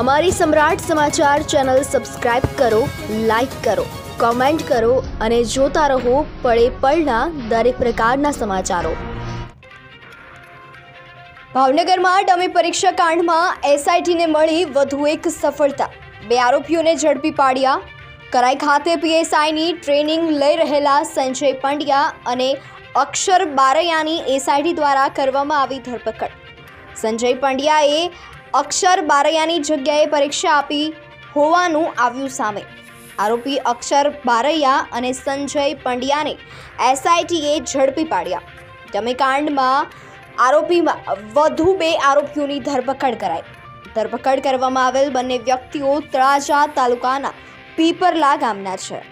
અમારી Samrat Samachar channel subscribe કરો like કરો, કોમેન્ટ કરો અને જોતા રહો પળે પળના દરેક પ્રકારના સમાચારો. ભાવનગરમાં ડમી પરીક્ષા કાંડમાં એસઆઈટીને મળી વધુ એક સફળતા. બે આરોપીઓને ઝડપી પાડ્યા. કરાઈ ખાતે પીએસઆઈની ટ્રેનિંગ લઈ રહેલા સંજય પંડ્યા અને અક્ષર બારૈયાની એસઆઈટી દ્વારા કરવામાં આવી ધરપકડ. સંજય પંડ્યાએ અક્ષર બારૈયાની જગ્યાએ પરીક્ષા આપી હોવાનું આવ્યું સામે. આરોપી અક્ષર બારૈયા અને સંજય પંડ્યાને એસઆઈટીએ ઝડપી પાડ્યા. ડમીકાંડમાં આરોપીમાં વધુ બે આરોપીઓની ધરપકડ કરાઈ. ધરપકડ કરવામાં આવેલ બંને વ્યક્તિઓ તળાજા તાલુકાના પીપરલા ગામના છે.